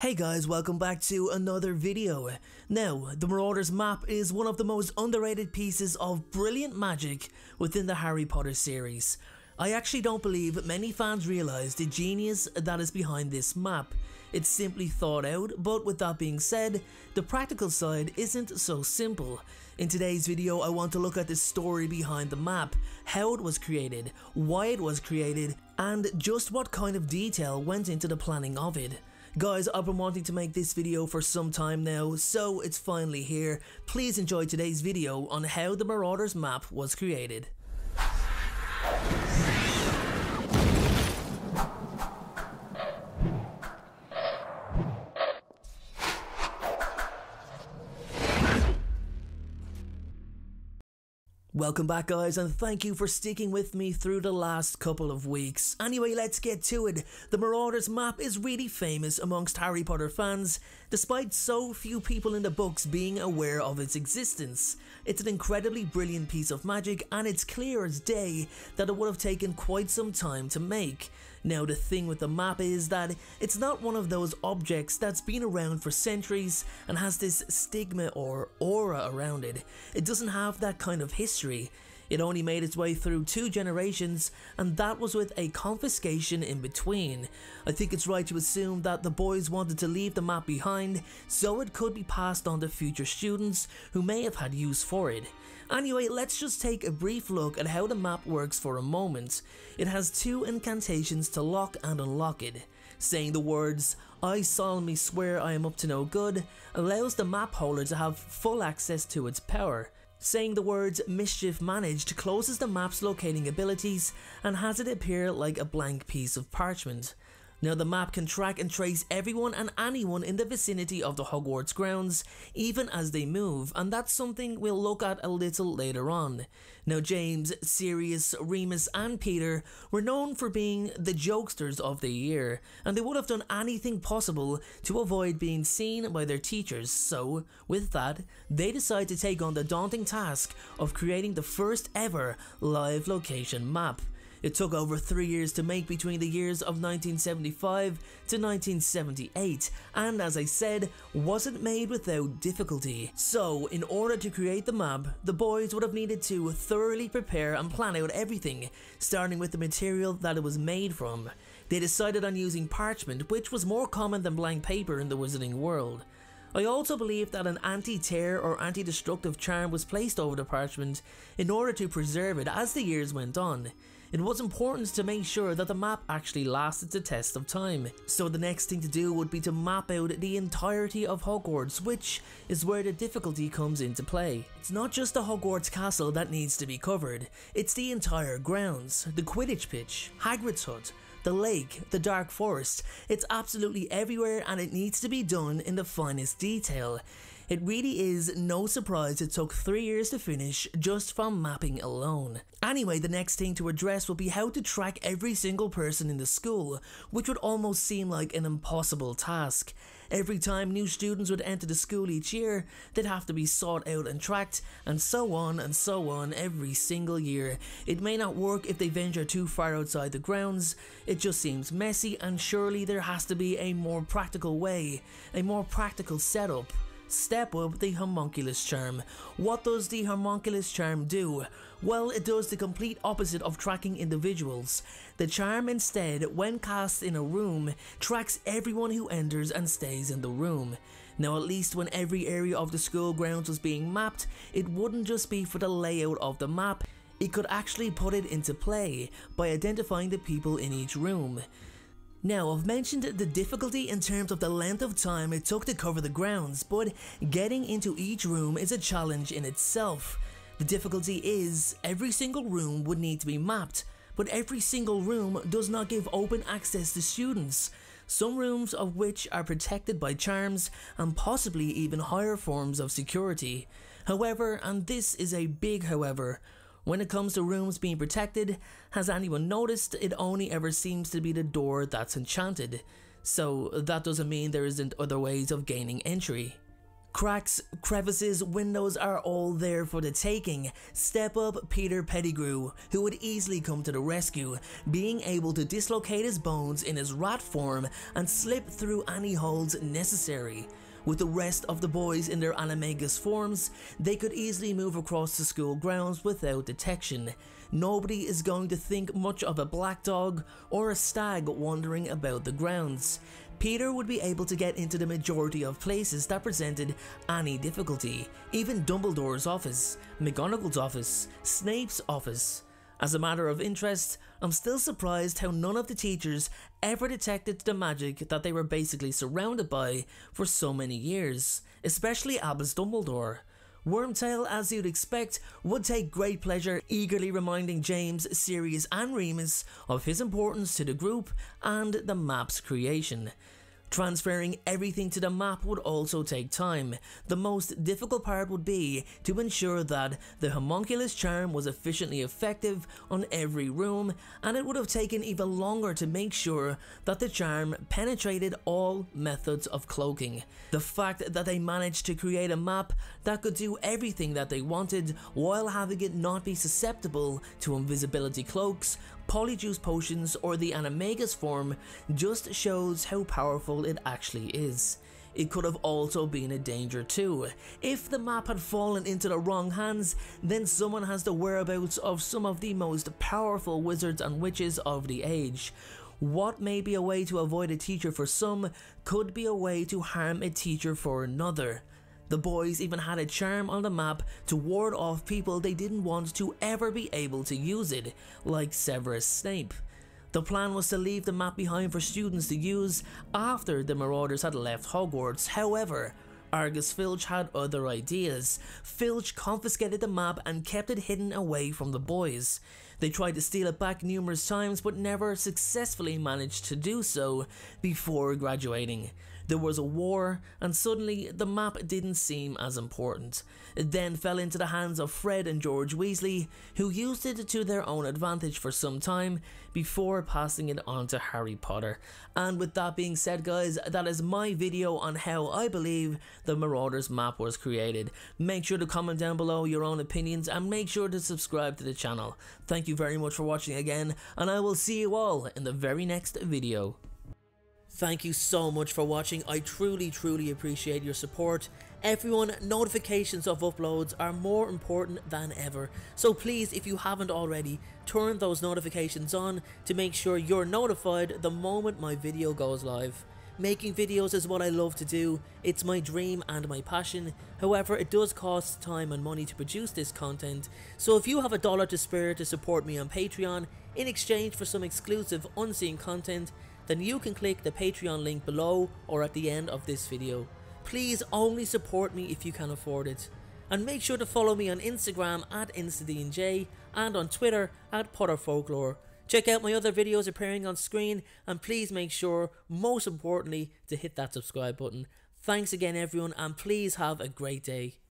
Hey guys, welcome back to another video. Now, the Marauders map is one of the most underrated pieces of brilliant magic within the Harry Potter series. I actually don't believe many fans realise the genius that is behind this map. It's simply thought out, but with that being said, the practical side isn't so simple. In today's video, I want to look at the story behind the map, how it was created, why it was created, and just what kind of detail went into the planning of it. Guys, I've been wanting to make this video for some time now, so it's finally here. Please enjoy today's video on how the Marauders map was created. Welcome back guys and thank you for sticking with me through the last couple of weeks. Anyway, let's get to it. The Marauders map is really famous amongst Harry Potter fans, despite so few people in the books being aware of its existence. It's an incredibly brilliant piece of magic and it's clear as day that it would have taken quite some time to make. Now the thing with the map is that it's not one of those objects that's been around for centuries and has this stigma or aura around it. It doesn't have that kind of history. It only made its way through two generations, and that was with a confiscation in between. I think it's right to assume that the boys wanted to leave the map behind so it could be passed on to future students who may have had use for it. Anyway, let's just take a brief look at how the map works for a moment. It has two incantations to lock and unlock it. Saying the words, I solemnly swear I am up to no good, allows the map holder to have full access to its power. Saying the words mischief managed closes the map's locating abilities and has it appear like a blank piece of parchment. Now the map can track and trace everyone and anyone in the vicinity of the Hogwarts grounds, even as they move, and that's something we'll look at a little later on. Now James, Sirius, Remus and Peter were known for being the jokesters of the year, and they would have done anything possible to avoid being seen by their teachers, so with that, they decide to take on the daunting task of creating the first ever live location map. It took over three years to make between the years of 1975 to 1978, and as I said, wasn't made without difficulty. So, in order to create the map, the boys would have needed to thoroughly prepare and plan out everything, starting with the material that it was made from. They decided on using parchment, which was more common than blank paper in the wizarding world. I also believe that an anti-tear or anti-destructive charm was placed over the parchment in order to preserve it as the years went on. It was important to make sure that the map actually lasted the test of time, so the next thing to do would be to map out the entirety of Hogwarts, which is where the difficulty comes into play. It's not just the Hogwarts castle that needs to be covered, it's the entire grounds, the Quidditch pitch, Hagrid's hut, the lake, the dark forest. It's absolutely everywhere and it needs to be done in the finest detail. It really is no surprise it took 3 years to finish just from mapping alone. Anyway, the next thing to address will be how to track every single person in the school, which would almost seem like an impossible task. Every time new students would enter the school each year, they'd have to be sought out and tracked, and so on and so on every single year. It may not work if they venture too far outside the grounds, it just seems messy and surely there has to be a more practical way, a more practical setup. Step up the homunculus charm. What does the homunculus charm do? Well, it does the complete opposite of tracking individuals. The charm instead, when cast in a room, tracks everyone who enters and stays in the room. Now at least when every area of the school grounds was being mapped, it wouldn't just be for the layout of the map, it could actually put it into play by identifying the people in each room. Now, I've mentioned the difficulty in terms of the length of time it took to cover the grounds, but getting into each room is a challenge in itself. The difficulty is, every single room would need to be mapped, but every single room does not give open access to students, some rooms of which are protected by charms and possibly even higher forms of security. However, and this is a big however, when it comes to rooms being protected, has anyone noticed it only ever seems to be the door that's enchanted, so that doesn't mean there isn't other ways of gaining entry. Cracks, crevices, windows are all there for the taking. Step up Peter Pettigrew, who would easily come to the rescue, being able to dislocate his bones in his rat form and slip through any holes necessary. With the rest of the boys in their animagus forms, they could easily move across the school grounds without detection. Nobody is going to think much of a black dog or a stag wandering about the grounds. Peter would be able to get into the majority of places that presented any difficulty, even Dumbledore's office, McGonagall's office, Snape's office. As a matter of interest, I'm still surprised how none of the teachers ever detected the magic that they were basically surrounded by for so many years, especially Albus Dumbledore. Wormtail, as you'd expect, would take great pleasure eagerly reminding James, Sirius and Remus of his importance to the group and the map's creation. Transferring everything to the map would also take time. The most difficult part would be to ensure that the homunculus charm was efficiently effective on every room, and it would have taken even longer to make sure that the charm penetrated all methods of cloaking. The fact that they managed to create a map that could do everything that they wanted while having it not be susceptible to invisibility cloaks polyjuice potions or the animagus form just shows how powerful it actually is. It could have also been a danger too. If the map had fallen into the wrong hands, then someone has the whereabouts of some of the most powerful wizards and witches of the age. What may be a way to avoid a teacher for some could be a way to harm a teacher for another. The boys even had a charm on the map to ward off people they didn't want to ever be able to use it, like Severus Snape. The plan was to leave the map behind for students to use after the Marauders had left Hogwarts. However, Argus Filch had other ideas. Filch confiscated the map and kept it hidden away from the boys. They tried to steal it back numerous times but never successfully managed to do so before graduating. There was a war, and suddenly the map didn't seem as important. It then fell into the hands of Fred and George Weasley, who used it to their own advantage for some time before passing it on to Harry Potter. And with that being said, guys, that is my video on how I believe the Marauders map was created. Make sure to comment down below your own opinions and make sure to subscribe to the channel. Thank you very much for watching again, and I will see you all in the very next video. Thank you so much for watching. I truly, truly appreciate your support. Everyone, notifications of uploads are more important than ever. So please, if you haven't already, turn those notifications on to make sure you're notified the moment my video goes live. Making videos is what I love to do, it's my dream and my passion, however it does cost time and money to produce this content, so if you have a dollar to spare to support me on Patreon in exchange for some exclusive unseen content, then you can click the Patreon link below or at the end of this video. Please only support me if you can afford it. And make sure to follow me on Instagram at InstaDeanJ and on Twitter at PotterFolklore. Check out my other videos appearing on screen and please make sure, most importantly, to hit that subscribe button. Thanks again everyone and please have a great day.